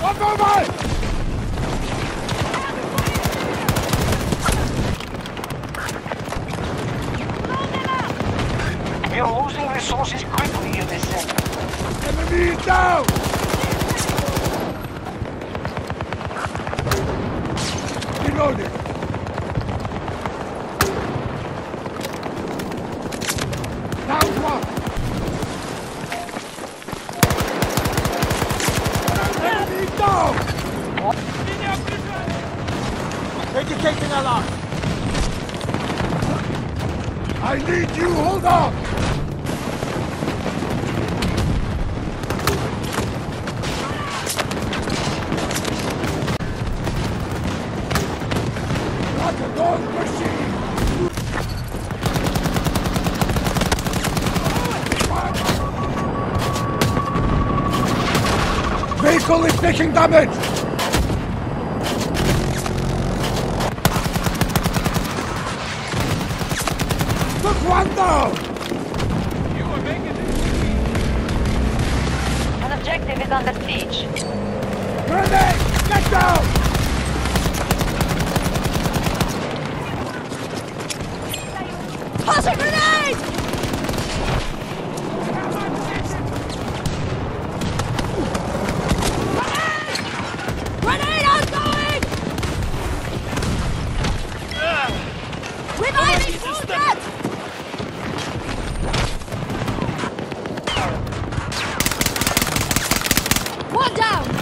movement! We are losing resources quickly in this sector. Enemy is down! Reloading! Down one! Down! Educating alarm. I need you, hold on! vehicle is taking damage! Look, one down! You are making this An objective is under siege. Grenade! Get down! Hazard One down!